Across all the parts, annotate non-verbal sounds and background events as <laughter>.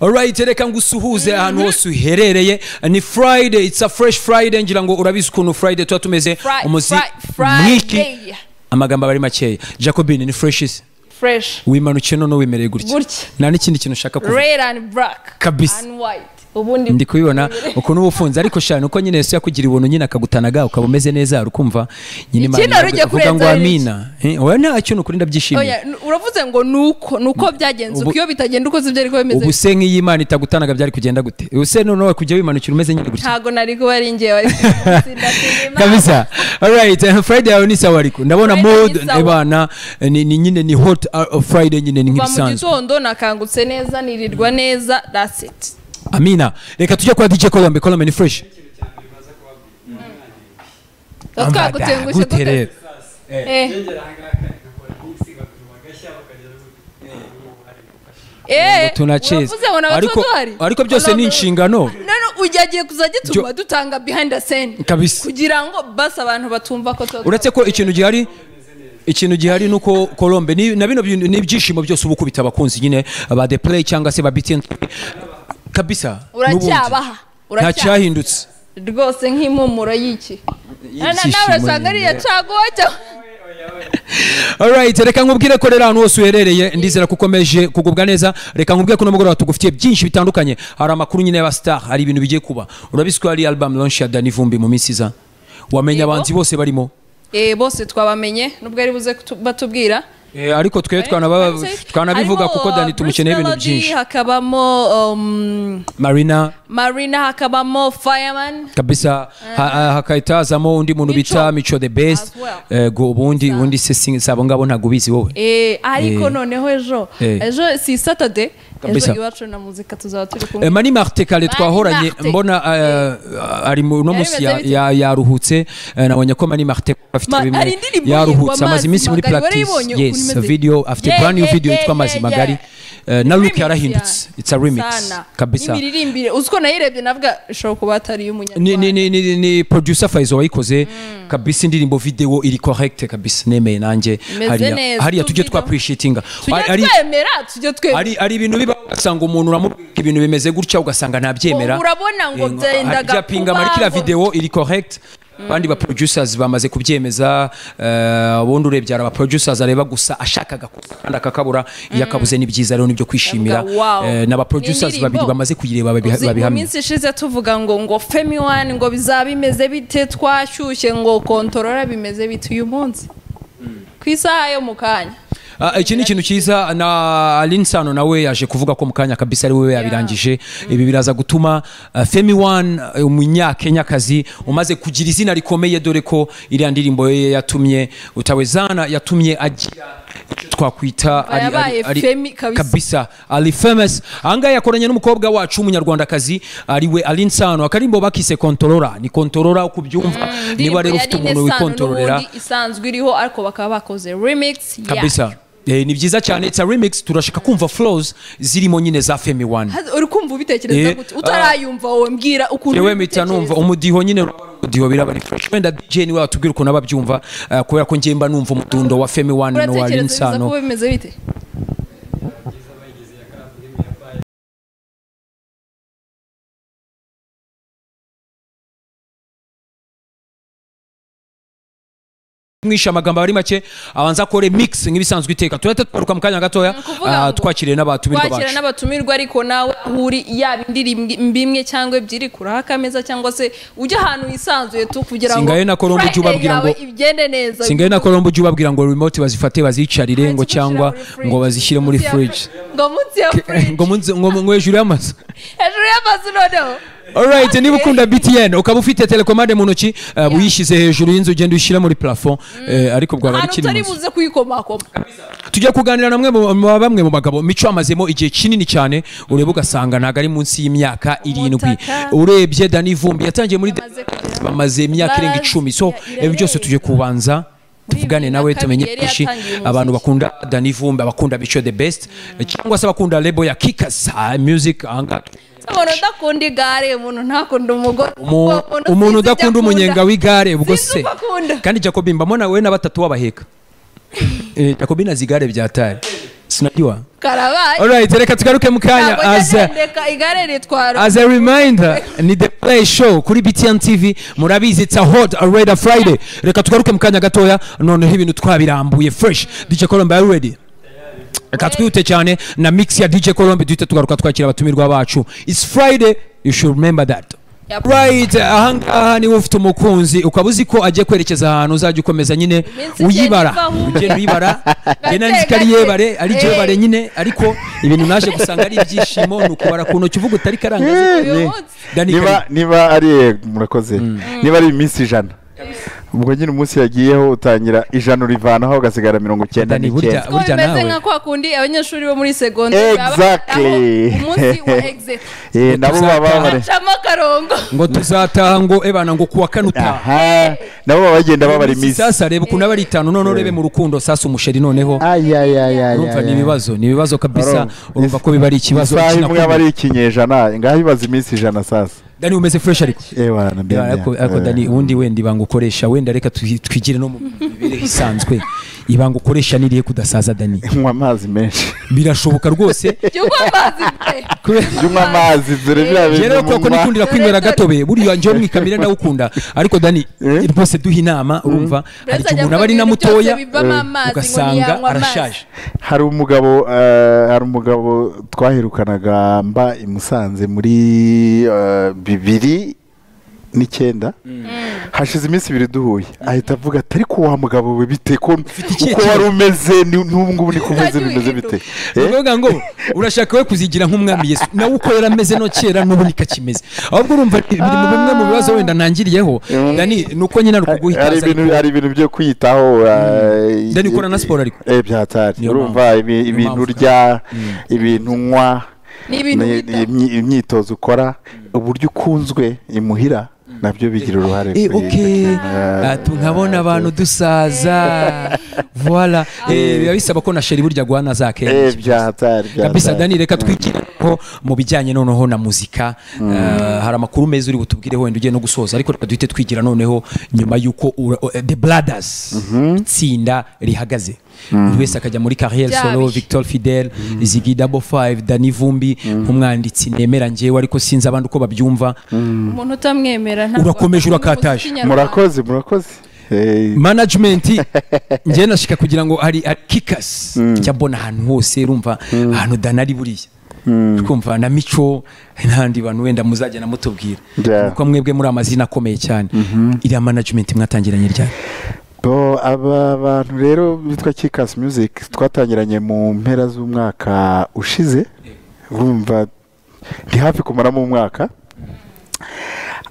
alright reka ngusuhuze ahantu hose uherereye. Ni friday it's a fresh friday ngira ngo urabizi ukuntu friday tuba tumeze. Umuzi Friday. amagambo aba ari makeya. Jacobine ni fresh isi? Fresh. Wimanukiye none wimereye gutya? Nta n'ikindi kintu ushaka kuvuga? Red and black Kabisa. Ubundi ndi kubibona ukuntu uba ufunze. Ariko shana uko nyine yesu yakugiriye ubuntu nyine akagutanaga ukaba umeze neza urukumva nyine Imana iravuga ngo amina Eh, oya ntacyo ni ukuri ndabyishimiye. Uravuze ngo nuko nuko byagenze uko iyo bitagenda uko sibyo ariko bimeze ubu se nk'iyo imana itagutanaga byari kugenda gute? Ubu se noneho kujya wimanukira umeze nyine gutya? Ntago nari kuba ari <laughs> Imana. kabisa. Alright eh, friday yawe ni sawa ariko ndabona sawa. ebana eh, ni nyine ni hot uh, friday nyine ni kuva mu nk'ibisanzwe. gitondo nakangutse neza nirirwa neza that's it. Amina reka tujye kwa dj colombe. Colombe ni fresh. Twagutengushye gute rero. Eh. Eh, naba ariko byose ni inshingano. None ujyagiye kuzajya gituma dutanga behind the scene. Kabisa. Kugira ngo basi abantu batumva ko uretse ko ikintu gihari ikintu gihari nuko colombe ni na bino bintu- ni ibyishimo byose uba ukubita abakunzi nyine ba the play cyangwa se ba btn kabisa uracyabaha nta cyahindutse. Rwose nk'impumuro y'iki. Na- na- nawe Ibyishimo urasanga ari iya nyine. caguwa cyangwa <laughs> alright reka nkubwire ko rero ahantu hose uherereye ndizera ko ukomeje kugubwa neza. Reka nkubwire ko n'umugoroba tugufitiye byinshi bitandukanye. Hari amakuru nyine ya star hari ibintu bigiye kuba. Urabizi ko hari album launch ya Danny Vumbi mu minsi iza. Wamenya Yego. abanzi bose barimo? Eh, bose twabamenye. Nubwo ari buze batubwira. Ariko twe twanabivuga kuko Danny tumukeneye ibintu byinshi. hakabamo um, marina. Marina hakabamo fireman. Kabisa. Ha- ha- hakahita hazamo undi muntu bita mico the best. Eh, ubundi ubundi se sabo ngabo ntabwo ubizi wowe. Eh, ariko Eh. noneho ejo. Ejo si saturday. Ejo iwacu na muzika tuzaba turi kumwe mani marite kare twahoranye mbona eh, ari no munsi yaruhutse nabonye ko mani marite afite bimwe yaruhutse amaze iminsi muri practice yes video afite brand new video yitwa yeah, mazi yeah. magari Eh, na Remix, yarahindutse it's a remix. Kabisa. N'imiririmbire uzi ko nayirebye navuga ishobora kuba atari ni, ni, ni, ni, ni producer Faizo wayikoze kabisa indirimbo video iri correct kabisa nemeye nanjye hariya hariya tu tujye twa appreciatinga. Ari ari ibintu biba ugasanga umuntu uramubwira ibintu bimeze gutya ugasanga ntabyemera. Urabona ngo pinga kuba marikira ngo- video iri correct. Abandi ba producers bamaze kubyemeza eh, ubundi urebye hari aba producers areba gusa ashakaga kuza kandi akakabura. Iyo akabuze ni byiza rero ni byo kwishimira. Eh, n'aba producers babiri bamaze kuyireba babiha- Uzi, mu minsi ishize tuvuga ngo ngo femi wani ngo bizaba bimeze bite? Twashyushye ngo kontorora bimeze bite uyu munsi? Ku isaha yo mu kanya. Iki ni ikintu cyiza na Aline Sano nawe yaje kuvuga ko mu kanya kabisa ari we yabirangije. Ibi biraza gutuma uh, Femi uh, umunyakenyakazi umaze kugira izina rikomeye dore ko iriya ndirimbo ye yatumye utawezana yatumye agira icyo twakwita ari- ari- ari- kabisa. ali famous. Ahangaha yakoranye n'umukobwa wacu w'umunyarwandakazi ari we Aline Sano. Akarimbo bakise kontorora ni kontorora uko ubyumva niba rero ufite umuntu wikontororera. isanzwe iriho ariko bakaba bakoze remix. Kabisa. Eh, ni byiza cyane. It's a remix. Turashaka kumva flows zirimo nyine za Femi One. Uri kumva ubitekereza Eh, gute? Utarayumva wowe mbwira ukuntu yewe mita mpita numva. Umudiho nyine umudiho biraba ni fresh wenda DJ niwe watubwira ukuntu aba abyumva eh, kubera ko ngemba mba numva umudundo wa Femi One no wa uratekereza Lin biza Sano kuba bimeze bite mwishe amagambo ari make abanza akore mix nk'ibisanzwe iteka. Turahita tugaruka mu kanya gatoya ah, twakiriye n'abatumirwa bacu. n'abatumirwa ariko nawe uri yaba indirimbo imwe cyangwa ebyiri kuraho akameza cyangwa se ujya ahantu wisanzuye tu kugira ngo Singaye na Colombe ujye ubabwira ngo- igende neza. Singaye na Colombo ujye ubabwira ngo remote bazifate bazicarire ngo cyangwa ngo bazishyire muri fridge. ngo munsi ya <laughs> fridge. ngo hejuru y'amazu. <laughs> Hejuru y'amazu noneho. Alright, niba ukunda BTN ukaba ufite telekomande mu ntoki uh, uyishyize hejuru y'inzu ugenda ushyira muri plafond eh, ariko bwaba ari kiri buze kuyikomakoma tujya kuganira namwe bamwe mu bagabo. Mico amazemo igihe kinini cyane ureba ugasanga ntabwo ari munsi y'imyaka irindwi. Urebye Dani Vumbi yatangiye muri Bamaze imyaka irenga icumi. So ibi byose tujye kubanza tuvugane nawe na tumenye byinshi abantu bakunda Dani Vumbi abakunda Mico the best cyangwa se abakunda lebo ya Kikas ah, music ahangaha umuntu udakunda igare umuntu ntakunda umugore. Umuntu udakunda akunda. umunyenga w'igare ubwo se. kandi jacobi mbamo nawe na batatu wabaheka. <laughs> Eh, jacobi na zigare byatari sinajua. Karabaye. Alright reka tugaruke mu kanya. As a- As a reminder, ni The Play Show kuri BTN TV murabizi it's a hot a Radar Friday. Reka tugaruke mu kanya gatoya noneho ibintu twabirambuye fresh. DJ Colombe are you ready? Reka twihute cyane na mix ya DJ Colombe duhite tugaruka twakira abatumirwa bacu. It's Friday, you should remember that. Yep. Right, ahangaha niba ufite umukunzi. Ukaba uzi ko agiye kwerekeza ahantu uzajya ukomeza nyine uyibara. ugenda uyibara <laughs> njye nari nzi ko ari yebare ari jebare nyine. Ariko ibintu naje gusanga ari ibyishimo ni ukubara ku ntoki uvuga utari Dani niba ari murakoze. Niba ari iminsi ijana. Ubwo nyine umunsi yagiyeho utangira ijana urivanaho ugasigara mirongo icyenda n'icyenda. ko bimeze nka kwa kundi abanyeshuri bo muri segonderi Exactly. <laughs> umunsi wa exit Eh, nabo baba bacamo akarongo. Ngo tuzataha ngo ebana ngo kuwa kane utaha. Aha. Nabo baba bagenda babara iminsi sasa reba ukuntu aba ari itanu noneho urebe mu rukundo sasa umusheri noneho. Urumva ni ibibazo ni ibibazo kabisa. Urumva. ko biba ari ikibazo isaha imwe aba ari ikinyejana ngaho ibaza iminsi ijana sasa. Dani umeze fresh ariko? Ya, ariko ariko dani ubundi wenda ibanga ukoresha wenda reka twi- twigire no mu mibereho isanzwe. Ibanga ukoresha nirihe kudasaza dani <laughs> nywa amazi menshi. Birashoboka rwose. <laughs> Cyangwa amazi dore biriya Njye rero bintu kuko nikundira kwinywera gatobe buriya njyewe mwikamire nawe ukunda ariko dani Eh? rwose duha inama urumva hari igihe umuntu aba ari na mutoya ugasanga arashaje. Hari umugabo eh, hari umugabo twaherukanaga mba i Musanze muri eh, bibiri n'icyenda. Hashize iminsi ibiri duhuye. Ahita avuga ati ariko wa mugabo we bite ko uko wari kibazo?" umeze ni- n'ubu ngubu niko umeze bimeze bite? Ni Eh? ukuvuga ngo urashaka we kuzigira nk'umwami yesu. Nawe uko yari ameze no kera n'ubu niko akimeze. Ahubwo urumva biri mu bimwe mu bibazo wenda ntangiriyeho dani ni uko nyine ari ukuguha hari ibintu ariko hari ibintu byo kwiyitaho eh, Dani, ukora na siporo ariko? eh byatari urumva ibintu urya ibintu unywa imyitozo ukora uburyo ukunzwe imuhira. Na byo bigira uruhare Eh, kuri- okay Eh, nkabona abantu dusaza. Voila Eh, biba bisaba ko na sheri burya guhana za kenshi kabisa dani reka twigire ko mu bijyanye noneho na muzika. Eh, hari amakuru meza uri butubwire wenda ugiye no gusoza ariko reka duhite twigira noneho nyuma y'uko the brothers itsinda rihagaze. Buri wese akajya muri carrière Bya solo victor fidel zigi double five dani vumbi nk'umwanditsi nemera njyewe ariko sinzi abandi uko babyumva. Umuntu utamwemera Urakomeje urakataje. murakoze murakoze. Management <laughs> njyewe nashika kugira ngo hari kickers. Njya mbona ahantu hose urumva ahantu dana ari buriya. Twumva na mico n'abandi bantu wenda muzajya namutubwira. Yeah. kuko mwebwe muri amazina akomeye cyane. Iriya management mwatangiranye ryari? Aba bantu rero bitwa kikas music twatangiranye mu mpera z'umwaka ushize urumva ndi hafi kumaramo umwaka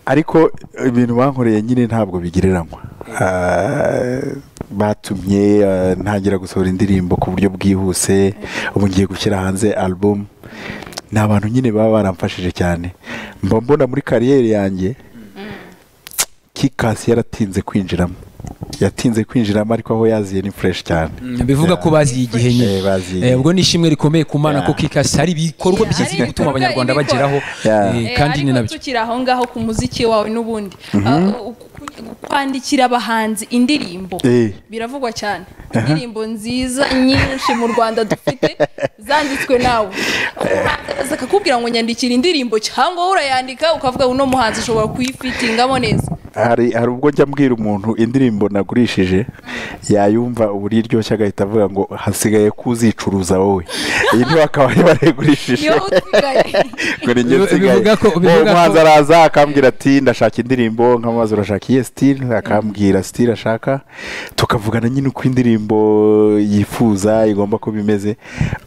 ariko ibintu bankoreye nyine ntabwo bigereranywa Ah, batumye ah, ntangira gusohora indirimbo ku buryo bwihuse ubu ngiye gushyira hanze album. Ni abantu nyine baba baramfashije cyane. Mba mbona muri kariyeri yanjye kikasi yaratinze kwinjiramo. Yatinze kwinjiramo ariko aho yaziye ni fresh cyane. Bivuga ko baziye igihe nyine. Eh. Eh, ubwo ni ishimwe rikomeye ku mana ko kikasi hari ibikorwa byiza gutuma abanyarwanda bageraho. Eh, kandi ni na byo. tukiri aho ngaho ku muziki wawe n'ubundi. Ku- kwandikira abahanzi indirimbo. Biravugwa cyane. Indirimbo nziza nyinshi mu rwanda dufite <laughs> zanditswe nawe. Akakubwira ngo nyandikira indirimbo cyangwa urayandika ukavuga uno muhanzi ushobora kuyifitingamo neza hari hari ubwo njya mbwira umuntu indirimbo nagurishije yayumva uburyo iryoshye agahita avuga ngo hasigaye ko uzicuruza wowe. Iyi niyo akaba ari barayigurishije <laughs> ngo ni njye nsigaye. uwo muhanzi araza akambwira ati ndashaka indirimbo. Nkamubaza urashaka iyihe sitili akambwira sitili ashaka. Tukavugana nyine uko indirimbo yifuza igomba kuba imeze.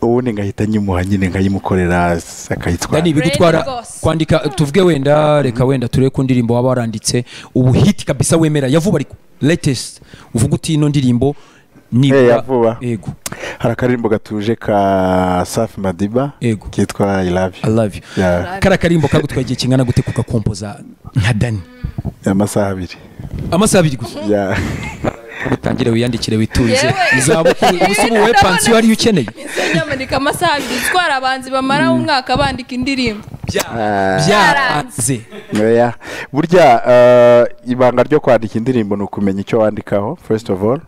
Ubundi ngahita nyimuha nyine nkayimukorera akayitwara. Dani bigutwara Brain rwose. kwandika tuvuge wenda reka wenda turebe ku ndirimbo waba waranditse. Ubu hiti kabisa wemera. Yavuba ariko latest. Uvuga uti ino ndirimbo Eh, ya vuba. yego hari akaririmbo gatuje ka safi madiba Yego. kitwa i love you. I love you. Yeah, kariya karimbo kagutwaye igihe kingana gute kugakompoza nka dani amasaha abiri. Amasaha abiri gusa. Yeah. <laughs> utangire wiyandikire witurize izabukuru ubusa <laughs> ubu wowe pansiyo ariyo ukeneye. Nyamuneka amasaha abiri twara abanzi bamara umwaka bandika indirimbo. Ah. byaranze. Oya. burya eh, ibanga ryo kwandika indirimbo ni ukumenya icyo wandikaho first of all.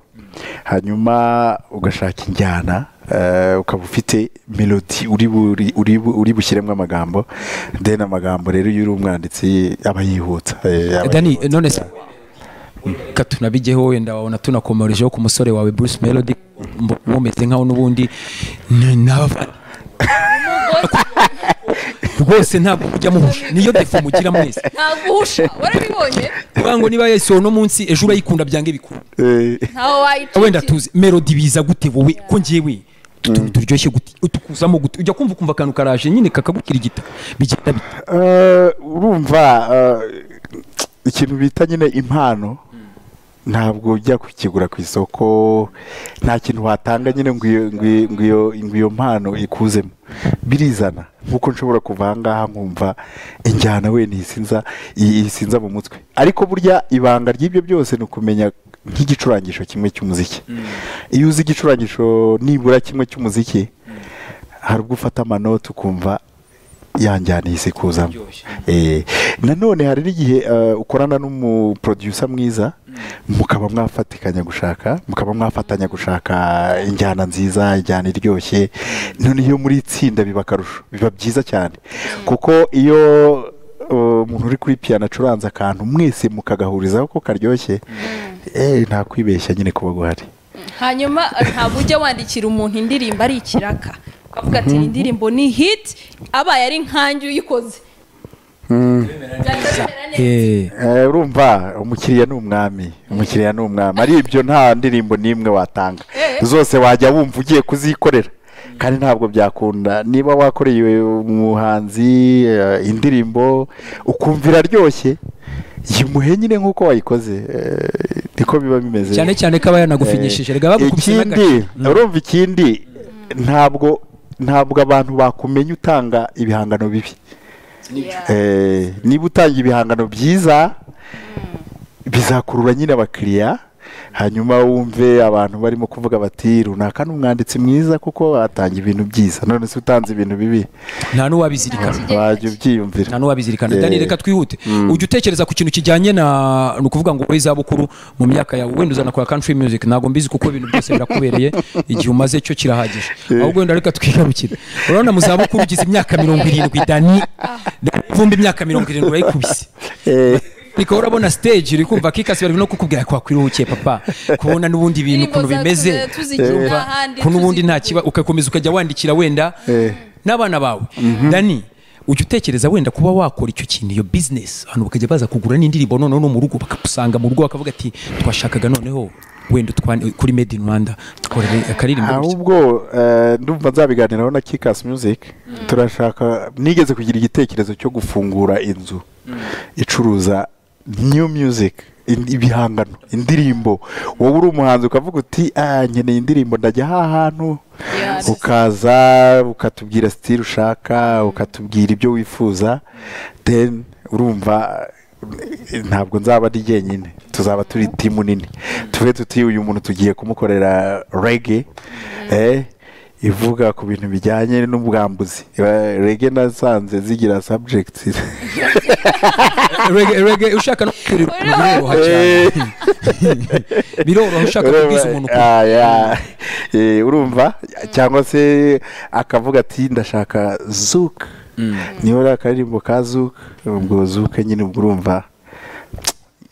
Hanyuma ugashaka injyana eh, ukaba ufite melodi uri bushyiremo amagambo. Then amagambo rero iyo uri umwanditsi aba yihuta aba dani yihuta. none se reka tunabigeho wenda wabona tunakomerejeho ku musore wawe bruce melody mumeze nkaho n'ubundi. Rwose ntabwo mujya muhusha. Niyo defo mugira mwese. Ntabwo uhusha. Warabibonye? Kuvuga ngo niba yasohoye uno munsi ejo urayikunda byange bikuru. Eh, ntawe wayicikira wenda tuzi melody biza gute wowe? Ko njyewe utuntu turyoshye gute? Utukuzamo gute? Ujya kumva ukumva akantu karaje. Nyine kakagukira igita. Bigenda bite? Eh, urumva eh, ikintu bita nyine impano. Ntabwo ujya kukigura ku isoko nta kintu watanga nyine ngo iyo- mpano ikuzemo. Birizana nk'uko nshobora kuva aha ngaha nkumva injyana we ntisinza isinza mu mutwe. Ariko burya ibanga ry'ibyo byose ni ukumenya nk'igicurangisho kimwe cy'umuziki. Iyo uzi igicurangisho nibura kimwe cy'umuziki hari ubwo ufata amanota ukumva yanjyana ihise kuzamo. Eh, nanone hari n'igihe eh, ukorana n'umuproducer mwiza mukaba mwafatikanya gushaka mukaba mwafatanya gushaka injyana nziza injyana iryoshye none iyo muri itsinda biba akarusho biba byiza cyane. Kuko iyo uh, umuntu uri kuri piyano acuranze akantu mwese mukagahurizaho ko karyoshye. Eh, nta kwibeshya nyine kuba guhari. Hanyuma ntabwo ujya wandikira umuntu indirimbo ari ikiraka. Ukavuga ati iyi ndirimbo ni hit abaye ari nkanjye uyikoze. Eh, Eh, urumva umukiriya ni umwami umukiriya ni umwami. Ari ibyo nta ndirimbo n'imwe watanga. Eh. zose wajya wumva ugiye kuzikorera. Kandi ntabwo byakunda. Niba wakoreye umuhanzi eh, indirimbo ukumva iraryoshye. Yimuhe nyine nk'uko wayikoze. Eh, niko biba bimeze. Cyane cyane ko aba yanagufinyishije rega bagukubise ikindi n'agace urumva ikindi ntabwo ntabwo abantu bakumenya utanga ibihangano bibi. Eh, niba utanga ibihangano byiza bizakurura nyine abakiriya. Hanyuma wumve abantu barimo kuvuga bati runaka ni umwanditsi mwiza kuko atanga ibintu byiza. None se utanze ibintu bibi? Nta n'uwabizirikana. Nta wajya ubyiyumvira. Nta n'uwabizirikana. Eh. dani reka twihute. Ujya utekereza ku kintu kijyanye na ni ukuvuga ngo izabukuru mu myaka yawe. Wenda uzanakora country music. Ntabwo mbizi kuko ibintu byose birakubereye. Igihe umaze cyo kirahagije. Ahubwo wenda reka twigarukire. Urabona mu zabukuru ugize imyaka mirongo irindwi dani Dani vumbi imyaka mirongo irindwi urayikubise. Eh, Niko urabona stage uri kumva kikasi bari no kukubwira ko wakwiruhukiye papa. Kubona n'ubundi ibintu ukuntu bimeze. ahandi, ko n'ubundi nta kiba ugakomeza ukajya wandikira wenda Eh. n'abana bawe. Dani ujya utekereza wenda kuba wakora icyo kintu iyo business. Abantu bakajya baza kugura n'indirimbo noneho no mu rugo bakagusanga mu rugo bakavuga ati twashakaga noneho wenda kuri made in rwanda dukorere akaririmbo gutya." ahubwo eh, ndumva nzabiganiraho na kikas music turashaka nigeze kugira igitekerezo cyo gufungura inzu icuruza new music. Ibihangano. Indirimbo. Wowe uri umuhanzi ukavuga uti ah nkeneye indirimbo. Ndajya aha hantu. Ukaza ukatubwira sitire ushaka ukatubwira ibyo wifuza. Then urumva ntabwo nzaba ari jyenyine. Tuzaba turi timu nini. Tuve tuti uyu muntu tugiye kumukorera rege eh, ivuga ku bintu bijyanye n'ubwambuzi. Eh, rege nasanze zigira Reggae- reggae ushaka no kurira biroroha cyane biroroha ushaka kubwiza umuntu ukuri. Ah. Eh, urumva? Cyangwa se akavuga ati ndashaka zuka niba ari akaririmbo ka zuka ubwo zuka nyine ubwo urumva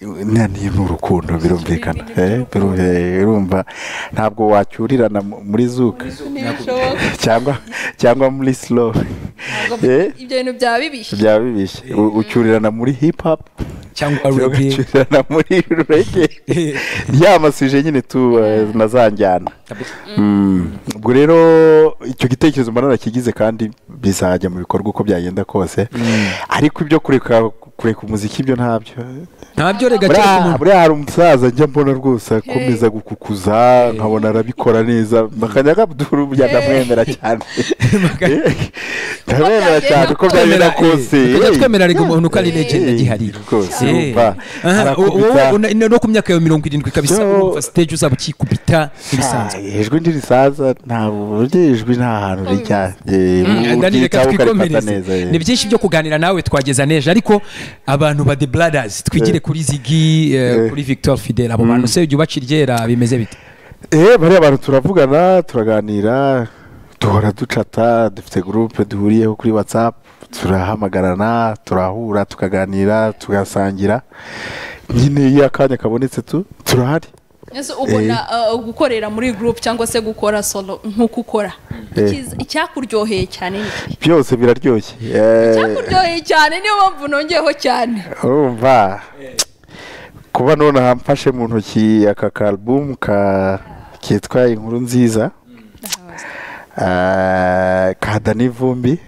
ni ni urukundo? Birumvikana. Eh, urumva ntabwo wacyurirana mu- muri zuka. Cyangwa cyangwa muri slow. Eh? ibyo bintu byaba bibishye byaba bibishye ucyurirana muri hip hop cyangwa ugacyurirana muri reggae. <laughs> Ya masuje nyine tu eh, na za njyana. Mm. ubwo rero icyo gitekerezo mba narakigize kandi bizajya mu bikorwa uko byagenda kose. Ariko ibyo kureka kureka umuziki ibyo ntabyo. Ntabyo rega cyane buriya hari umusaza njya mbona rwose akomeza gukukuza nkabona arabikora neza. Bakajya kabuduru burya ndamwemera cyane. <laughs> Ndamwemera cyane uko byagenda kose tukajya Eh. twemera rega umuntu ko ari legend Eh, agihari rwose no ku myaka yawe mirongo irindwi kabisa urumva stage uzaba ukikubita nk'ibisanzwe ijwi ntirisaza ntabwo ijwi nta hantu rijya Mm, reka twikomereze. eh. ni byinshi byo kuganira nawe twageza neje ariko abantu ba the brothers twigire kuri zigi eh, Eh. kuri victor fidel. Abo bantu se ujya iryera bimeze bite? Eh bariya bantu turavugana turaganira duhora ducata dufite gurupe duhuriyeho kuri whatsapp turahamagarana turahura tukaganira tugasangira. Nyine iyo akanya kabonetse tu turahari. Ese ubona uh, gukorera muri group cyangwa se gukora solo nk'uko ukora Eh. Icyakuryoheye cyane byose biraryoshye. Eh, icyakuryoheye cyane niyo mpamvu nongeyeho cyane. Urumva? Kuba nonaha mfashe mu ntoki aka karubumu ka kitwa inkuru nziza. Ka dani vumbi.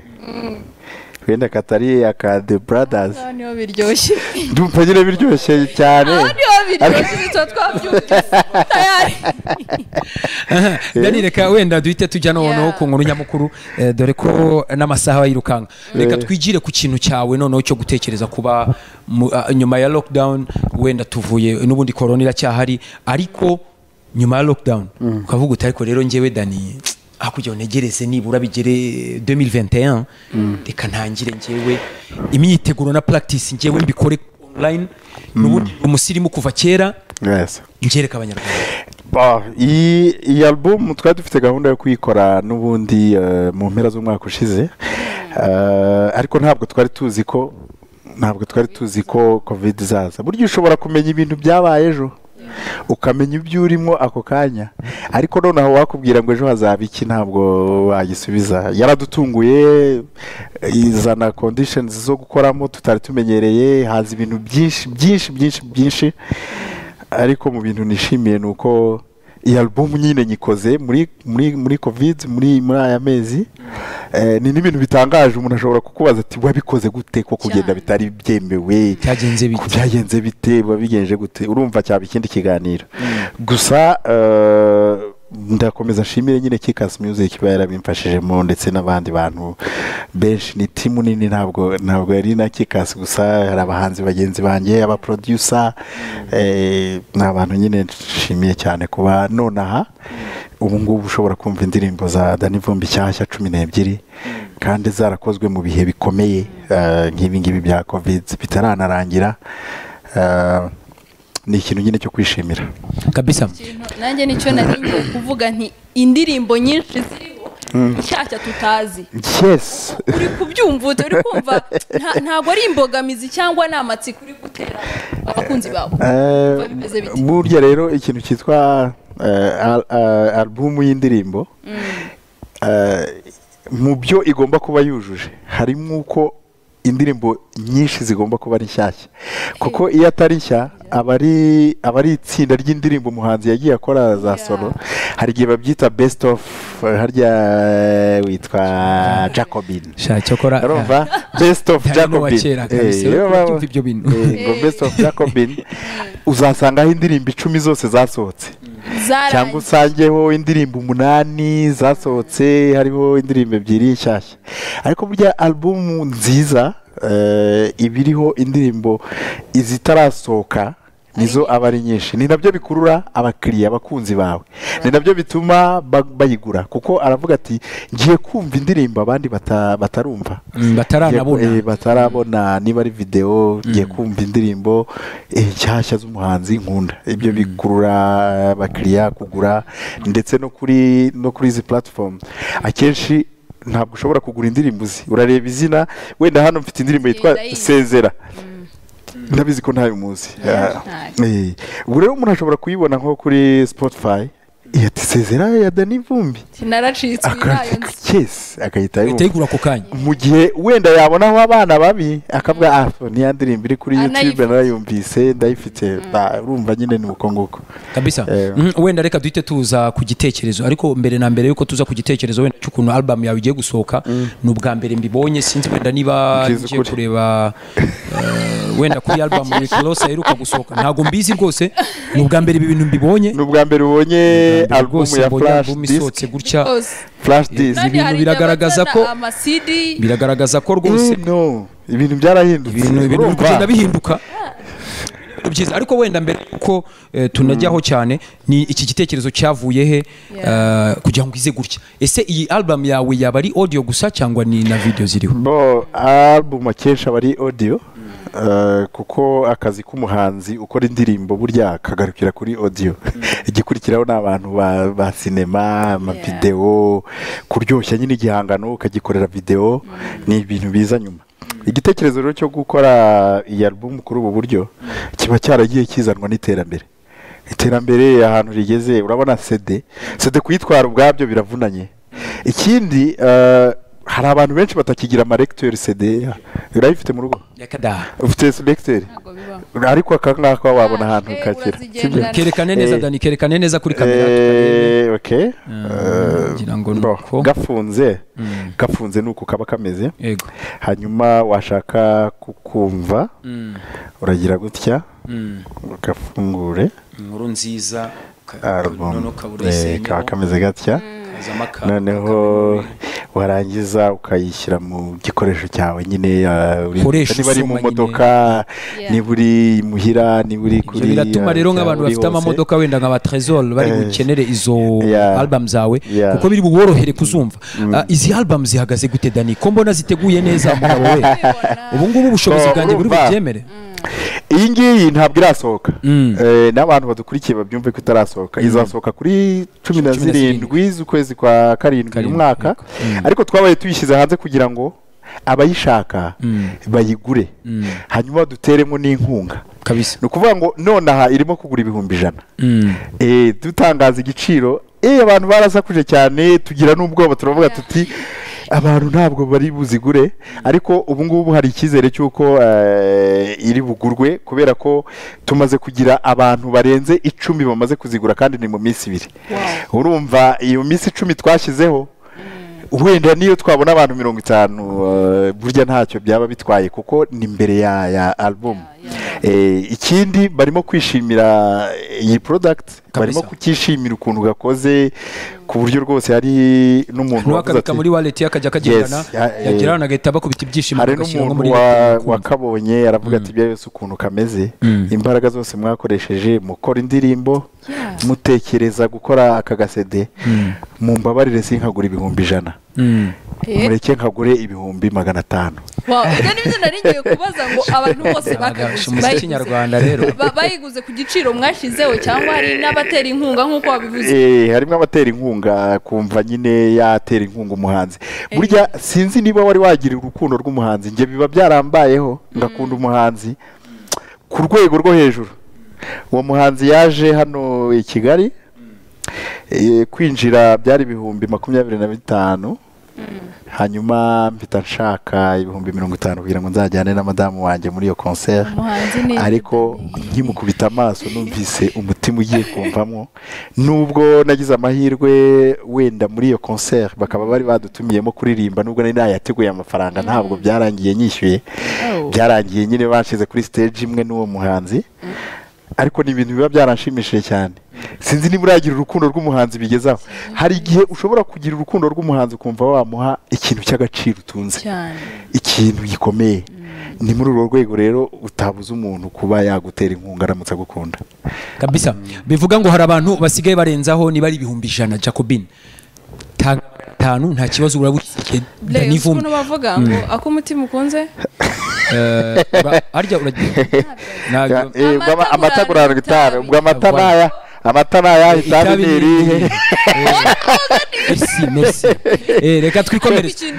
Wenda katari aka the brothers. Aho ni ho biryoshye. Ndumva nyine biryoshye cyane. Aho ni ho biryoshye bitwa twabyumvise. Tayari <laughs> dani reka wenda duhite tujya noneho ku nkuru nyamukuru. Eh, dore ko n'amasaha aba yirukanka. Reka Eh. twigire ku kintu cyawe noneho cyo gutekereza kuba ah, nyuma ya lockdown wenda tuvuye n'ubundi korona iracyahari. Ariko nyuma ya lockdown ukavuga uti ariko rero njyewe dani hakurya ntegereze nibura bigere 2021 reka ntangire njyewe imyiteguro na practice njyewe mbikore online. N'ubundi ndi umusirimu kuva kera. Ngereka abanyarwanda. Iyi album twari dufite gahunda yo kuyikora n'ubundi eh, mu mpera z'umwaka ushize. Eh, ariko ntabwo twari tuzi ko ntabwo twari tuzi ko covid izaza. Burya ushobora kumenya ibintu byabaye ejo? Ukamenya ibyo urimo ako kanya. Ariko noneho wakubwira ngo ejo hazaba iki? Ntabwo wagisubiza. Yaradutunguye izana conditions zo gukoramo tutari tumenyereye haza ibintu byinshi byinshi byinshi byinshi. Ariko mu bintu nishimiye ni uko iyi album nyine nyikoze muri muri muri covid muri muri aya mezi. Eh, ni n'ibintu bitangaje umuntu ashobora kukubaza ati wabikoze gute ko kugenda bitari byemewe? Byagenze bite? Bite? Wabigenje gute? Urumva cyaba ikindi kiganiro. Gusa eh, ndakomeza nshimire nyine kikasi music iba yarabimfashijemo ndetse n'abandi bantu benshi. Ni timu nini ntabwo ntabwo yari na kikasi gusa hari abahanzi bagenzi banjye abaproducer eh, ni abantu nyine nshimiye cyane kuba nonaha. Ubu ngubu ushobora kumva indirimbo za Dani Vumbi nshyashya cumi n'ebyiri kandi zarakozwe mu bihe bikomeye eh, nk'ibi ngibi bya covid bitaranarangira Eh, ni ikintu nyine cyo kwishimira. Kabisa. Nanjye ni cyo nari ngiye kuvuga nti indirimbo nyinshi ziriho nshyashya tutazi. Yes. Uri kubyumva uri kumva nta- ntabwo ari imbogamizi cyangwa ni amatsiko uri gutera abakunzi bawe? Eh, burya rero ikintu cyitwa eh, al- eh, alubumu y'indirimbo eh, mu byo igomba kuba yujuje harimo uko indirimbo nyinshi zigomba kuba ari nshyashya. Kuko iyo atari nshya aba ari itsinda ry'indirimbo umuhanzi yagiye akora za solo. Hari igihe babyita best of eh, harya witwa jacobin. Urumva? jacobin. Eh, ibyo bintu. eh, ngo best of jacobin. <laughs> Uzasangaho indirimbo icumi zose zasohotse. Cyangwa usangeho indirimbo umunani zasohotse hariho indirimbo ebyiri nshyashya. Ariko burya alubumu nziza eh, iba iriho indirimbo izitarasohoka nizo aba ari nyinshi. Ni na byo bikurura abakiriya abakunzi bawe. Ni na byo bituma ba- bayigura. Kuko aravuga ati ngiye kumva indirimbo abandi bata- batarumva. Mm, Eh, batarabona. Niba ari videwo ngiye kumva indirimbo eh, nshyashya z'umuhanzi nkunda. Ibyo bikurura abakiriya kugura ndetse no kuri no kuri izi platform. Akenshi ntabwo ushobora kugura indirimbo uzi. Urareba izina wenda hano mfite indirimbo yitwa sezera. Ndabizi ko ntayo muzi ubu rero umuntu ashobora kuyibona nko kuri spotify sezera ya dani vumbi. Naracitswe na yo nzi yes agahita ahita yumva. Yigura ako kanya. Mu gihe wenda yabonaho abana babi akavuga ah niya ndirimbo iri kuri youtube Anayifite. narayumvise ndayifite. Ba- urumva nyine ni uko nguko kabisa. Eh. Mhm, wenda reka duhite tuza ku gitekerezo. Ariko mbere na mbere yuko tuza ku gitekerezo wenda cy'ukuntu album yawe igiye gusohoka ni ubwa mbere mbibonye sinzi wenda niba ngiye kureba eh, wenda kuri album Rick Ross aheruka gusohoka. Ntabwo mbizi rwose ni ubwa mbere ibi bintu mbibonye. Ni ubwa mbere ubonye. Rwose ya mbonye disc isohotse gutya. Flash kandi ibintu biragaragaza ko- biragaragaza ko rwose no. Ibintu byarahindutse ibintu biri kugenda bihinduka. Ni byiza. Ariko wenda mbere yuko eh, tunajyaho cyane ni iki gitekerezo cyavuye he? Eh, kugira ngo ize gutya. Ese iyi album yawe yaba ari audio gusa cyangwa ni na video ziriho? Bo album akenshi aba ari audio. Kuko akazi k'umuhanzi ukora indirimbo burya kagarukira kuri audio. Igikurikiraho ni abantu ba, sinema amavidewo kuryoshya nyine igihangano ukagikorera videwo ni ibintu biza nyuma. Igitekerezo rero cyo gukora iyi album kuri ubu buryo kiba cyaragiye kizanwa n'iterambere. Iterambere ahantu rigeze urabona sede sede kuyitwara ubwabyo biravunanye. Ikindi eh, hari abantu benshi batakigira amaregiteri sede urayifite mu rugo. Ufite bibaho. Ariko aka ngaka wabona ahantu Eh, kakira. urazigendana. kerekane neza Eh, dani kerekane neza kuri kamera. Eh, okay Eh, ngira ngo ni uko. gafunze. Mm. gafunze ni uku kaba kameze. Hanyuma washaka kukumva Mm. uragira gutya. Ugafungure inkuru nziza. Noneho ukaba Eh, urayisenyeho, kaba kameze gatya. Noneho warangiza ukayishyira mu gikoresho cyawe nyine uh, niba ari mu modoka niba uri muhira niba uri kuri biratuma uh, rero nk'abantu bafite amamodoka wenda nka ba trezor bari Eh, bukenere izo album zawe kuko biri buborohere kuzumva. Ah, izi album zihagaze gute dani ko mbona ziteguye neza? <laughs> Mugabo we. Ubu ngubu ubushobozi bwanjye buri bubyemere iyi ngiyi ntabwo irasohoka Mm. Eh, n'abantu badukurikiye babyumve ko itarasohoka izasohoka kuri cumi na zirindwi z'ukwezi kwa karindwi uyu mwaka. Mm. ariko twabaye tuyishyize hanze kugira ngo abayishaka Mm. bayigure Mm. hanyuma duteremo n'inkunga kabisa ni ukuvuga ngo nonaha irimo kugura ibihumbi ijana Mm. Eh, dutangaza igiciro eh abantu barasakuje cyane tugira n'ubwoba turavuga tuti abantu ntabwo bari buzigure ariko ubu ngubu hari icyizere cy'uko eh, iri bugurwe kubera ko tumaze kugira abantu barenze icumi bamaze kuzigura kandi ni mu minsi ibiri. Urumva iyo minsi icumi twashyizeho wenda niyo twabona abantu mirongo itanu eh, burya ntacyo byaba bitwaye kuko ni imbere ya ya album. Eh, ikindi barimo kwishimira iyi product barimo kucyishimira ukuntu gakoze ku buryo rwose hari n'umuntu ati muri wallet ye akajya akagendana eh, yagira hano agahita bakubita ibyishimo hari n'umuntu wakabonye aravuga ati ibyo yose ukuntu kameze Mm. imbaraga zose mwakoresheje mukora indirimbo mutekereza gukora aka gasede Mm. mumbabarire sinkagura ibihumbi ijana Mm. Mureke nkagure ibihumbi magana atanu. Wow. ibyo ni byo nari ngiye kubaza ngo <laughs> abantu bose bayiguze. ku giciro mwashyizeho cyangwa hari n'abatera inkunga nk'uko wabivuze? Eh, harimo abatera inkunga kumva nyine yatera inkunga umuhanzi. Burya sinzi niba wari wagira urukundo rw'umuhanzi njye biba byarambayeho ngakunda umuhanzi. Ku rwego rwo hejuru. Uwo muhanzi yaje hano i kigali eh, kwinjira byari ibihumbi makumyabiri na bitanu. Hanyuma mpita nshaka ibihumbi mirongo itanu kugira ngo nzajyane na madamu wanjye muri iyo ni ariko nkimukubita amaso numvise umutima ugiye kumvamo nubwo nagize amahirwe wenda muri iyo concert bakaba bari badutumiyemo kuririmba nubwo nari nayateguye amafaranga ntabwo byarangiye nyishyuye. Oh. byarangiye nyine bashize kuri stage imwe n'uwo muhanzi. Ariko ni ibintu biba byaranshimishije cyane. Sinzi niba uragira urukundo rw'umuhanzi bigezaho. Hari igihe ushobora kugira urukundo rw'umuhanzi ukumva wamuha ikintu cy'agaciro utunze. Cyane. Ikintu gikomeye. Ni muri urwo rwego rero utabuza umuntu kuba yagutera inkunga aramutse agukunda. Kabisa. Bivuga ngo hari abantu basigaye barenzaho niba ari ibihumbi ijana. Jacobine atanu nta kibazo Blaise, n'ivumbi. ukuntu bavuga ngo ako umutima ukunze? <laughs> harya uragiye Eh, Amata <laughs> agura itabi. Ubwo amata naya amata naya itabi ni irihe <laughs> merci merci. Eh, reka twikomereze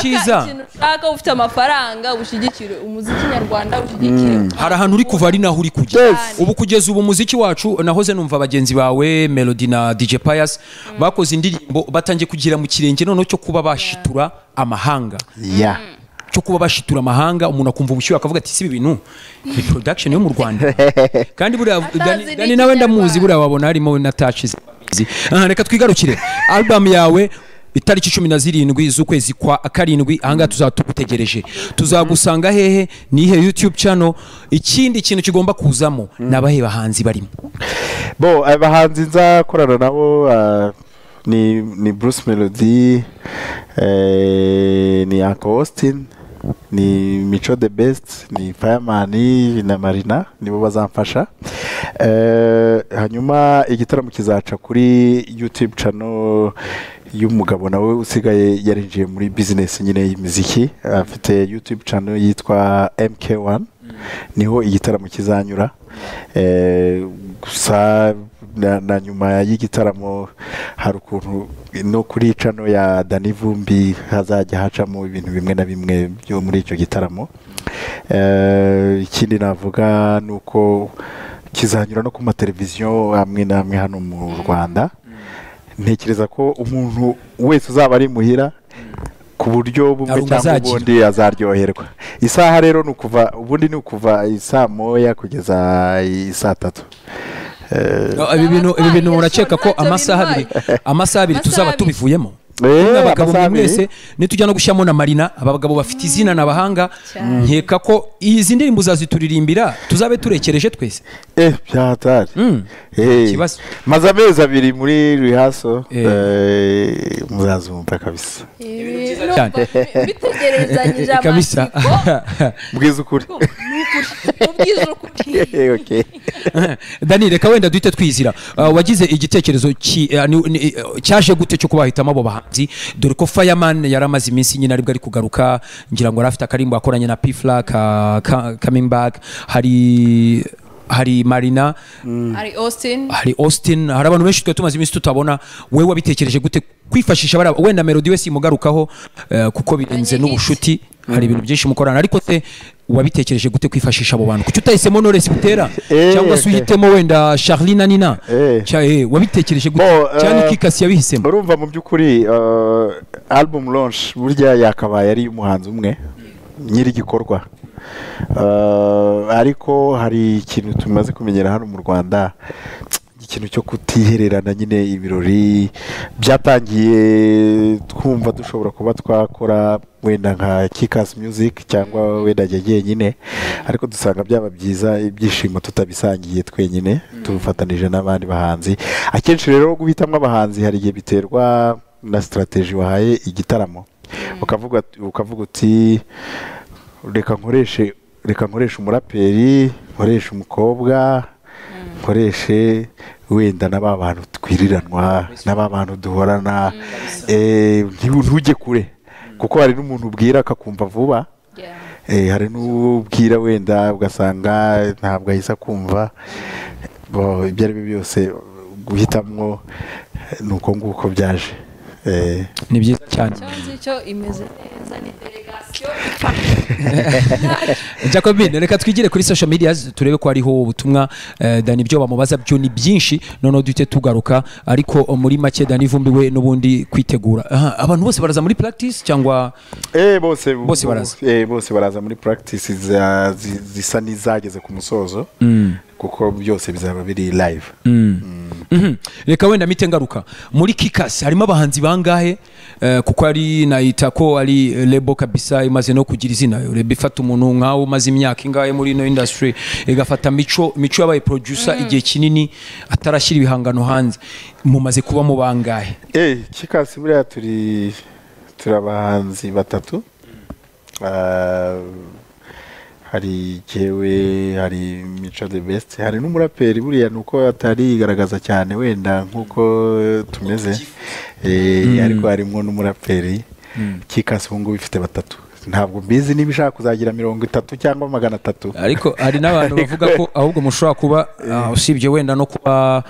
cyiza ushaka ufite amafaranga ushyigikire umuziki nyarwanda ushyigikire hari ahantu uri kuva ari naho uri kujya ubu kugeza ubu umuziki wacu nahoze numva bagenzi bawe melody na dj pius bakoze indirimbo batangiye kugira mu kirenge noneho cyo kuba bashitura amahanga. Ya. Cyo kuba bashitura amahanga umuntu akumva ubushyuhe akavuga ati si ibi bintu ni production yo mu rwanda. <laughs> Kandi buriya Dani- Dani nawe ndamuzi buriya wabona harimo na touch z'ababizi. aha reka twigarukire. Album yawe itariki cumi na zirindwi z'ukwezi kwa karindwi ahangaha tuzaba tugutegereje tuzagusanga hehe ni ihe youtube channel. Ikindi kintu kigomba kuzamo ni abahe bahanzi barimo? Bo abahanzi nzakorana nabo ah, ni ni bruce melody eh, ni uncle austin ni mico the best ni fireman na marina nibo bazamfasha. Eh, hanyuma igitaramo kizaca kuri youtube channel y'umugabo nawe usigaye yarinjiye muri business nyine y'imiziki. Afite youtube channel yitwa mk1 ni ho igitaramo kizanyura. Eh, gusa na, nyuma y'igitaramo hari ukuntu no kuri cano ya Dani Vumbi hazajya hacamo ibintu bimwe na bimwe byo muri icyo gitaramo. Eh, ikindi navuga ni uko kizanyura no ku mateleviziyo amwe n'amwe hano mu Rwanda. Ntekereza ko umuntu wese uzaba ari muhira ku buryo bumwe cyangwa ubundi azaryoherwa. Isaha rero ni ukuva ubundi ni ukuva isaa moya kugeza isaa tatu. Ibi bintu ibi bintu murakeka ko amasaha abiri amasaha abiri tuzaba tubivuyemo Eh, abagabo mwese nitujya no gushyiramo na marina aba bagabo bafite izina n'abahanga Cyane. nkeka ko izi ndirimbo uzazituririmbira tuzabe turekereje twese eh byahatari Mm. Eh, Ikibazo. maze amezi abiri muri rihaso Eh. eh, muzazumva kabisa Eh, bitegerezanyije kabisa amatsiko mbwiza ukuri ni ukuri ubwiza ukuri okay. dani reka wenda duhite twizira wagize igitekerezo cyaje gute cyo kubahitamo abo bahanzi dore ko fireman yari amaze iminsi nyine ari bwo ari kugaruka ngira ngo yari afite akarimbo yakoranye na pifla coming back hari hari marina hari austin. Hari austin. Hari abantu benshi twari tumaze iminsi tutabona. Wowe wabitekereje gute? Kwifashisha bariya wenda melody we simugarukaho uh, kuko birenze n'ubushuti hari ibintu byinshi mukorana. Ariko se wabitekereje gute kwifashisha abo bantu? Kuki utahisemo Knowless Butera? Eh, cyangwa se uhitemo wenda Charly na Nina? Eh. Eh, wabitekereje gute? Cyane eh, Kikasi yabihisemo. urumva mu by'ukuri album launch burya yakabaye ari umuhanzi umwe. Nyir'igikorwa. Uh, ariko hari ikintu tumaze kumenyera hano mu rwanda ikintu cyo kutihererana nyine ibirori. Byatangiye twumva dushobora kuba twakora wenda nka kikas music cyangwa wenda njye jyenyine ariko dusanga byaba byiza ibyishimo tutabisangiye twenyine tubifatanije n'abandi bahanzi. Akenshi rero guhitamo abahanzi hari igihe biterwa na sitarateji wahaye igitaramo. Ukavuga ukavuga uti reka nkoreshe reka nkoreshe umuraperi nkoreshe umukobwa nkoreshe wenda n'aba bantu twiriranwa n'aba bantu duhorana. Eh, ntibu- ntujye kure. Kuko hari n'umuntu ubwira akakumva vuba. Eh, hari n'ubwira wenda ugasanga ntabwo ahise akumva. Ibyo ari byo byose guhitamo eh, ni uko nguko byaje. Eh, ni byiza cyane. <laughs> Jacobine reka twigire kuri social media turebe ko hariho ubutumwa. Eh, Dani ibyo bamubaza byo ni byinshi. Noneho duhite tugaruka. Ariko muri make Dani Vumbi we n'ubundi kwitegura. Aha, abantu bose baraza muri practice cyangwa Eh, bose baraza. eh, bose baraza muri practice zisa n'izageze ku musozo. Kuko byose bizaba biri live. Mhm. Reka wenda mite ngaruka. Muri kikasi harimo abahanzi bangahe? Eh, kuko ari nayita ko ari lebo kabisa imaze no kugira izina. Lebo ifata umuntu nkawe umaze imyaka ingahe muri ino industry igafata mico mico yabaye producer igihe kinini atarashyira ibihangano hanze. Mumaze kuba mu bangahe? Eh kikasi buriya turi turi abahanzi batatu. Ah, hari jyewe hari mico the best hari n'umuraperi buriya ni uko atarigaragaza cyane wenda nk'uko tumeze. Eh, ariko harimo n'umuraperi kikasi ubu ngubu ifite batatu. Ntabwo mbizi niba ishaka kuzagira mirongo itatu cyangwa magana atatu. Ariko hari n'abantu bavuga ko <laughs> ahubwo mushobora kuba ah, usibye wenda no kuba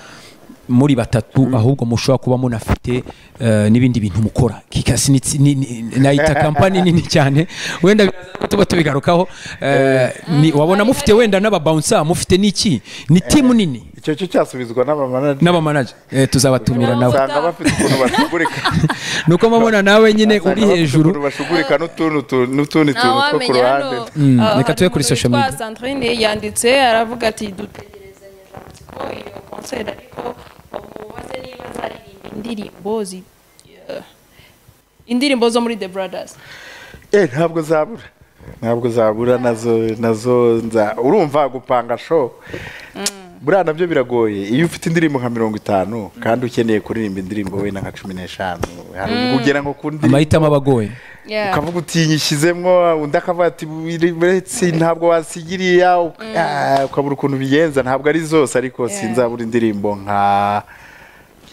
muri batatu ahubwo mushobora kuba munafite eh, n'ibindi bintu mukora. Kikasi ni ni- ni- nayita <laughs> kampani nini cyane. Wenda ko tuba tubigarukaho. Eh, ni- wabona mufite wenda n'ababawunsa mufite n'iki ni timu nini? icyo cyo cyasubizwa n'abamanaje eh, tuzabatumira nabo usanga bafite ukuntu bashugurika <laughs> nuko mabona nawe nyine uri hejuru. bashugurika n'utundi tuntu two ku ruhande Mm, ah, reka tube kuri social media. Yanditse aravuga ati dutegerezanyije amatsiko iyo concert ariko indirimbo zi indirimbo zo muri The Brothers. Eh ntabwo zabura. Ntabwo zabura na zo na zo nza urumva gupanga show. Buriya na byo biragoye. Iyo ufite indirimbo nka mirongo itanu kandi ukeneye kuririmba indirimbo wenda nka cumi n'eshanu hari ubwo ugera nko ku ndirimbo amahitamo aba agoye. Ukavuga uti nyishyizemo undi akavuga ati uretse ntabwo wasigiriya ah, ukabura ukuntu ubigenza. Ntabwo ari zose ariko sinzabura indirimbo nka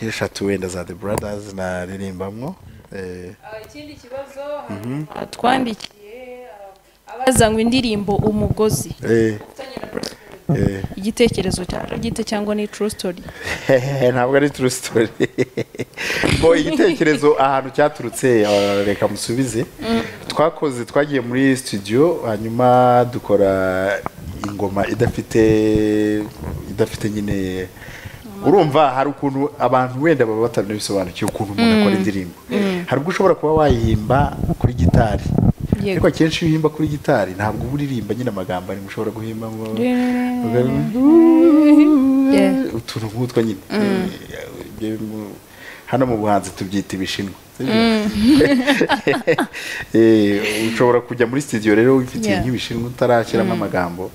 eshatu wenda za the brothers naririmbamo Eh, ikindi kibazo hari- twandikiye ah, abazanywe indirimbo umugozi. Eh, eh. igitekerezo cyaje gite cyangwa ni true story? <laughs> Ntabwo ari true story. <laughs> Bo igitekerezo ahantu cyaturutse reka musubize. Twakoze twagiye muri studio hanyuma dukora ingoma idafite idafite nyine urumva hari ukuntu abantu wenda baba batanabisobanukiwe ukuntu umuntu akora indirimbo. Hari ubwo ushobora kuba wayihimba kuri gitari. Ariko akenshi iyo uhimba kuri gitari ntabwo uba uririmba nyine amagambo arimo ushobora guhimba ngo utuntu nk'utwo nyine. Eh, mu- hano mu buhanzi tubyita ibishinwa. <laughs> Eh, ushobora kujya muri studio rero wifitiye nk'ibishinwa utarashyiramo amagambo.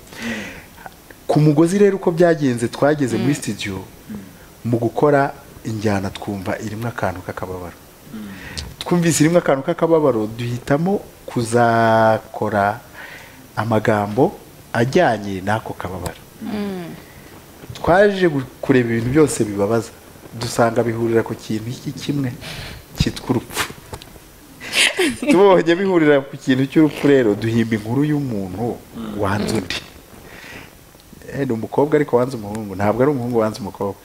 Ku mugozi rero uko byagenze twageze muri studio mu gukora injyana twumva irimo akantu k'akababaro. Twumvise irimo akantu k'akababaro duhitamo kuzakora amagambo ajyanye n'ako kababaro. Twaje kureba ibintu byose bibabaza. Dusanga bihurira ku kintu iki kimwe cyitwa urupfu. Tubonye bihurira ku kintu cy'urupfu rero duhimba inkuru y'umuntu wanze undi. Eh, ni umukobwa ariko wanze umuhungu. Ntabwo ari umuhungu wanze umukobwa.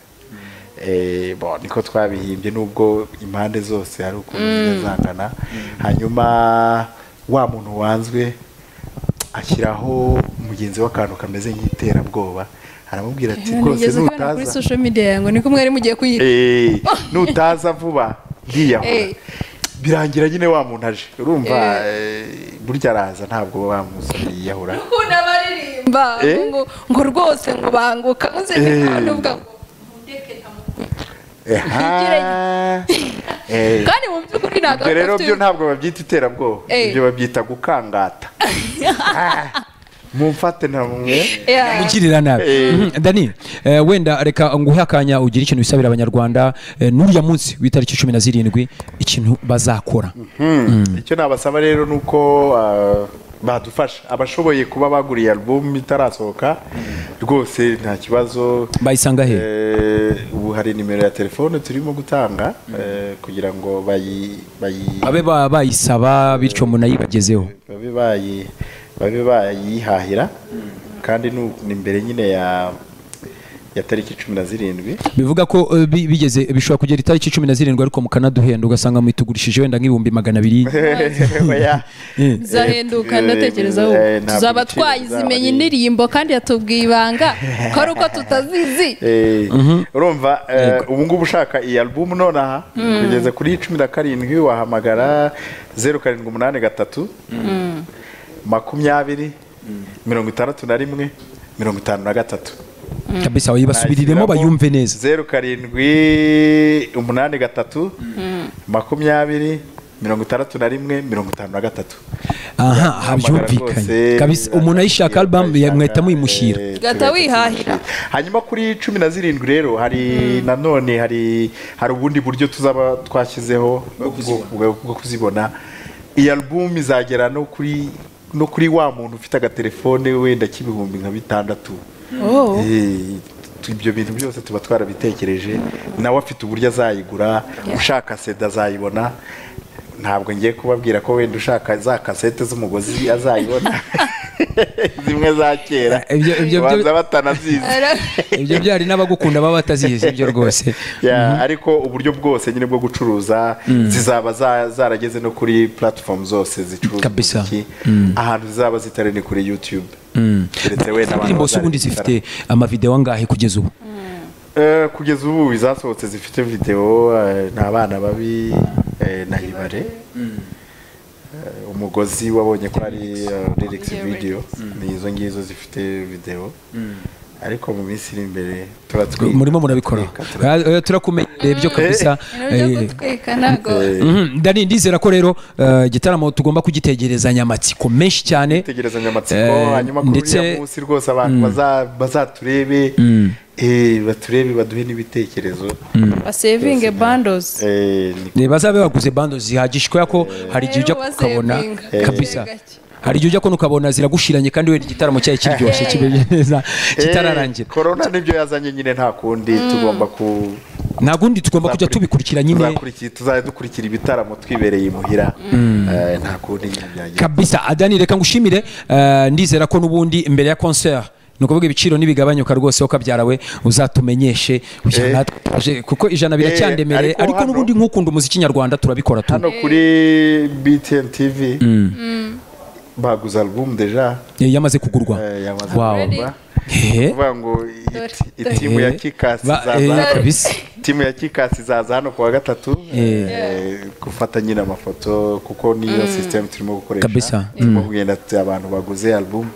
Niko twabihimbye nubwo impande zose hari ukuntu zijya zangana. Hanyuma wa muntu wanzwe ashyiraho mugenzi we akantu kameze nk'iterabwoba. Aramubwira ati rwose kubona kuri nutaza social media yango niko mwari mugiye kuyita. Eh, nutaza vuba ndiyahura Eh. birangira nyine wa muntu aje. Urumva eh, burya araza ntabwo wa musore yiyahura Eh? ngo rwose ngo banguka Eh. ngo kandi mu by'ukuri ntabwo rero byo ntabwo babyita iterabwoba Eh. ibyo babyita gukangata. <laughs> mumfate na mwe mugirira nabi. Eh. Mhm, dani eh, wenda reka nguhe akanya ugire ikintu wisabira abanyarwanda eh, n'uriya munsi w'itariki cumi na zirindwi ikintu bazakora. Icyo nabasaba rero ni uko ah, badufasha. Abashoboye kuba baguriye album itarasohoka rwose nta kibazo. Bayisanga he? Ubu hari nimero ya telefone turimo gutanga eh, kugira ngo babe ba- bayisaba bityo munayibagezeho babe bayi babe bayihahira kandi ni imbere nyine ya ya tariki cumi na zirindwi. Bivuga ko eh, bi- bigeze bishobora kugera itariki cumi na zirindwi ariko mukanaduhenda ugasanga mwitugurishije wenda nk'ibihumbi magana abiri. <laughs> Oya. Eh. bizahenduka Eh, ndatekereza tuzaba ari- indirimbo kandi yatubwiye ibanga ko ari uko tutazizi. <laughs> Eh, urumva ubu ngubu ushaka iyi album nonaha kugeza kuri cumi na karindwi wahamagara zeru karindwi umunani gatatu. Makumyabiri mirongo itandatu na rimwe mirongo itanu na gatatu. Kabisa bayibasubiriremo bayumve neza. zeru karindwi umunani gatatu makumyabiri mirongo itandatu na rimwe mirongo itanu na gatatu. Aha habyumvikanye. kabisa umuntu ayishaka album mwahita muyimushyira eh, tugahita wihahira. hanyuma kuri cumi na zirindwi rero hari nanone hari hari ubundi buryo tuzaba twashyizeho bwo kuzibona. Iyi album izagera no kuri no kuri wa muntu ufite agatelefone wenda k'ibihumbi nka bitandatu. Oh. Eh, ibyo bintu byose tuba twarabitekereje. Nawe afite uburyo azayigura ushaka seda azayibona. Ntabwo ngiye kubabwira ko wenda ushaka za kasete z'umugozi azayibona. <laughs> Zimwe za kera. Baza batanazizi. <laughs> Ibyo byari n'abagukunda baba batazizi ibyo rwose. Ya, ariko uburyo bwose nyine bwo gucuruza zizaba za- zarageze no kuri platform zose zicuruza Kabisa. umuziki ahantu zizaba zitari ni kuri youtube. Keretse wenda abantu ubundi zifite amavideo angahe kugeza ubu? Eh, kugeza ubu izasohotse zifite video eh, ni abana babi. Na ibare Eh, umugozi wabonye ko ari eh, lyrics video. Ni izo ngizo zifite video. Ariko mu minsi iri imbere turatwika. Murimo murabikora. Turatwika, Eh, turakumenyereye byo kabisa. Eh, mhm, Dani ndizera ko rero eh, igitaramo tugomba kugitegerezanya amatsiko menshi cyane. Tegerezanya amatsiko Eh, hanyuma kuri uriya munsi rwose abantu baza- bazaturebe. Eh, baturebe baduhe n'ibitekerezo. Basevinge bandozi Eh, ni- Eh, bazabe baguze bando zihagije. Kubera ko hari igihe ujya Rero ukabona basevinga. kabisa. Hari igihe ujya kubona ukabona ziragushiranye kandi wenda igitaramo cyayo kiryoshye kimeze neza kitararangira. Eh, corona ni byo yazanye nyine nta kundi tugomba ku nta gundi tugomba kujya tubikurikira nyine. tuzajya dukurikira ibitaramo twibereye imuhira Eh, nta kundi kabisa. Adani reka ngushimire. Eh, ndizera ko n'ubundi imbere ya concert ni ukuvuga ibiciro nibigabanyuka rwose wowe kabyarawe uzatumenyeshe. Eh. kuko ijana biracyandemereye ariko n'ubundi nk'ukunda umuziki nyarwanda turabikora tu. Hano kuri btn tv baguze album deja Eh, yamaze kugurwa. Eh, yamaze Wow. kugurwa. Kuvuga ngo itimu ya Eh, kikasi izaza eh, timu ya kikasi izaza hano kuwa gatatu. Eh, gufata nyine amafoto kuko niyo system turimo gukoresha. Kabisa. turimo kugenda tu- abantu baguze album.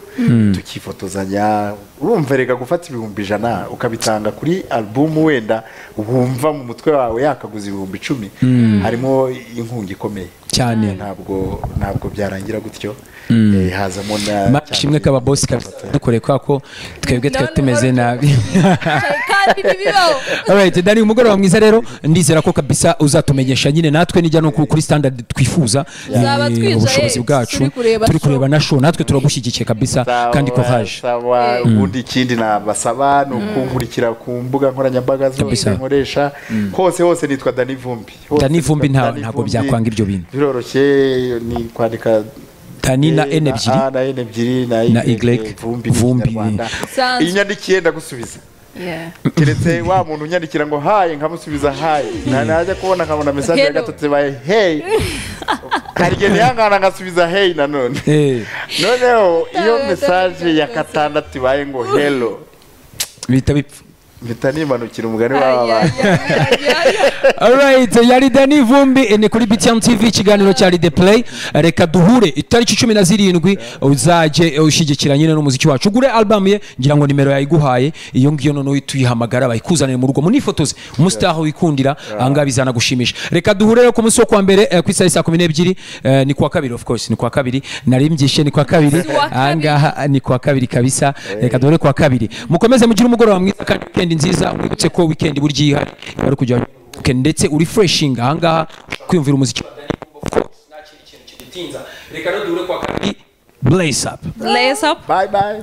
Tukifotozanya. Urumva reka gufata ibihumbi ijana ukabitanga kuri album wenda wumva mu mutwe wawe yakaguza ibihumbi icumi. Harimo inkunga ikomeye. Cyane. Ntabwo ntabwo byarangira gutyo. Eh, hazamo na mashimwe kaba boss kabisa dukoreye kwa ko twebwe twe None tumeze nabi. <laughs> Dani umugoroba mwiza rero. Ndizera ko kabisa uzatumenyesha nyine. Natwe nijya no ku- kuri standard twifuza. Eh, ubushobozi bwacu. turi kureba na show. Natwe turagushyigikiye kabisa kandi courage sawa. Ubundi ikindi nabasaba ni ukunkurikira ku mbuga nkoranyambaga zose nkoresha. Hose hose nitwa Dani Vumbi. Dani Vumbi ntabwo byakwanga ibyo bintu. biroroshye ni kwandika Dani na E N ebyiri A na N ebyiri na Na Y Y, Vumbi mu Vumbi. Kinyarwanda. Sanzwe. iyo unyandikiye ndagusubiza Yeah. keretse wa muntu unyandikira ngo hayi nkamusubiza hayi Na- najya kubona nkabona mesaje ya Hello. gatatu zibaye hey hari igihe nihangana ngasubiza hey nanone Eh, noneho iyo Bita- mesaje bita- ya gatandatu ibaye ngo hello bihita bipfa mpita nimanukira umugani Ay, w'aba ay, bantu. ay, ay, ay. Alright, yari Dani Vumbi eh, ni kuri BTN TV ikiganiro cya The Play. Reka duhure itariki cumi na zirindwi uzajye ushyigikira nyine n'umuziki wacu. Ugure album ye ngira ngo nimero yayiguhaye. Iyo ngiyo noneho tuyihamagara bayikuzanire mu rugo. Munifotoze umusitaha wikundira ahangaha bizanagushimisha. Reka duhure rero ku munsi wo kuwa mbere eh, ku isaha saa kumi n'ebyiri. Eh, ni kuwa kabiri of course ni kuwa kabiri. Nari mbyishe ni kuwa kabiri. ahangaha ni kuwa kabiri kabisa. Reka duhure kuwa kabiri. Mukomeze mugire umugoroba mwiza kandi weekend nziza mwibutse ko weekend burya ihari iba ari kujya ndetse uri freshinga ahangaha kwiyumvira umuziki of course, nta kindi kintu kidutinza. Reka no dure kwa kabiri. Blaze up. Blaze up. bye bye